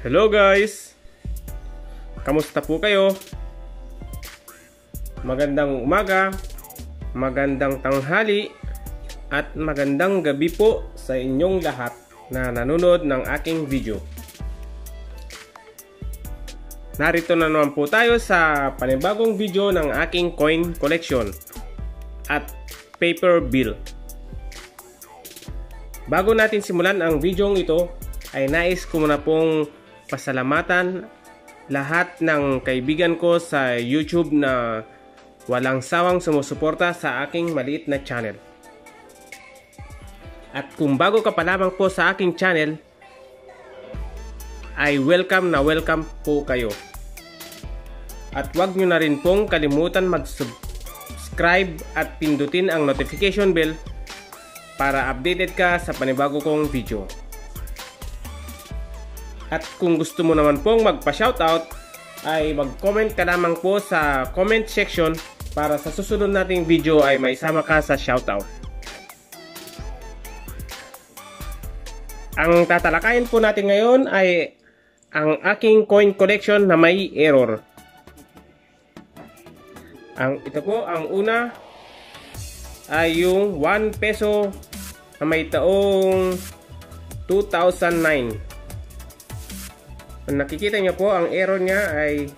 Hello guys! Kamusta po kayo? Magandang umaga, magandang tanghali, at magandang gabi po sa inyong lahat na nanonood ng aking video. Narito na naman po tayo sa panibagong video ng aking coin collection at paper bill. Bago natin simulan ang video ito, ay nais ko muna pong pasalamatan lahat ng kaibigan ko sa YouTube na walang sawang sumusuporta sa aking maliit na channel. At kung bago ka pa lamang po sa aking channel, ay welcome na welcome po kayo. At huwag nyo na rin pong kalimutan mag-subscribe at pindutin ang notification bell para updated ka sa panibago kong video. At kung gusto mo naman pong magpa-shoutout, ay mag-comment ka lamang po sa comment section para sa susunod nating video ay may sama ka sa shoutout. Ang tatalakayin po natin ngayon ay ang aking coin collection na may error. Ang ito po ang una ay yung 1 peso na may taong 2009. Kung nakikita niyo po, ang error niya ay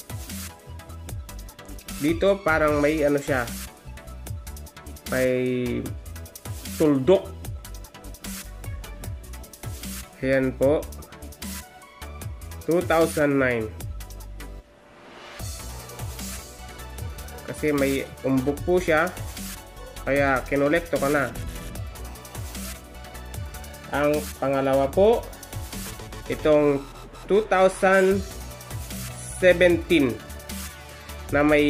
dito parang may ano siya may tuldok. Ayan po. 2009 kasi may umbok po siya kaya kinolekto ka na. Ang pangalawa po itong 2017 na may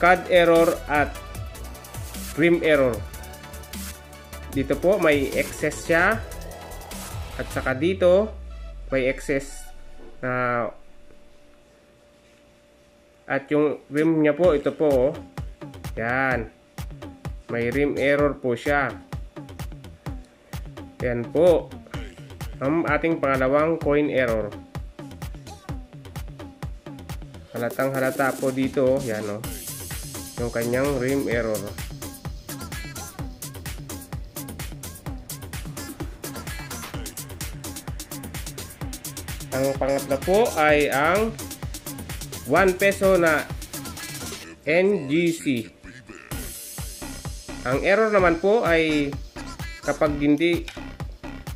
CAD error at rim error. Dito po may excess siya at saka dito may excess na at yung rim niya po ito po oh. yan may rim error po siya yan po ang ating pangalawang coin error. Halatang halata po dito, yan o, yung kanyang rim error. Ang pangatlo po ay ang 1 peso na NGC. Ang error naman po ay kapag hindi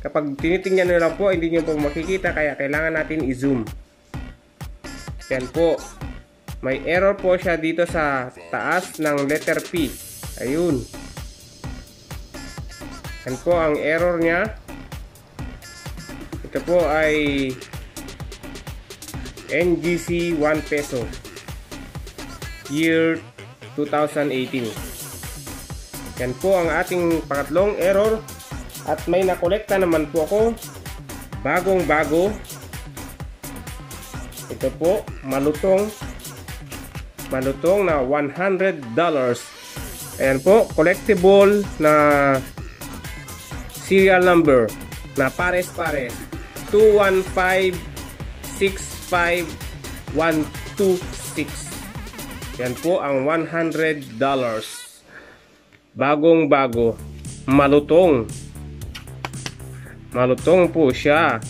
Kapag tinitingnan nyo lang po, hindi nyo po makikita kaya kailangan natin i-zoom. Yan po. May error po siya dito sa taas ng letter P. Ayun. Yan po ang error niya. Ito po ay NGC 1 peso. Year 2018. Yan po ang ating pangatlong error at may nakolekta naman po ako bagong bago. Ito po, malutong malutong na $100. Ayan po, collectible na serial number na pares-pares. 21565126. Yan po ang $100. Bagong bago. Malutong. Malutong po siya.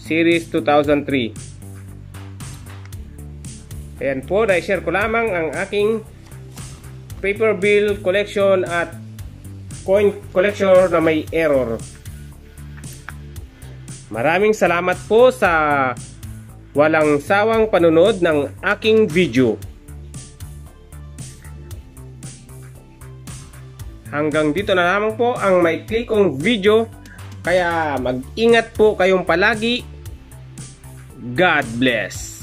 Series 2003. Ayan po, na-share ko lamang ang aking paper bill collection at coin collection na may error. Maraming salamat po sa walang sawang panunod ng aking video. Hanggang dito na lamang po ang may click kong video kaya mag-ingat po kayong palagi. God bless.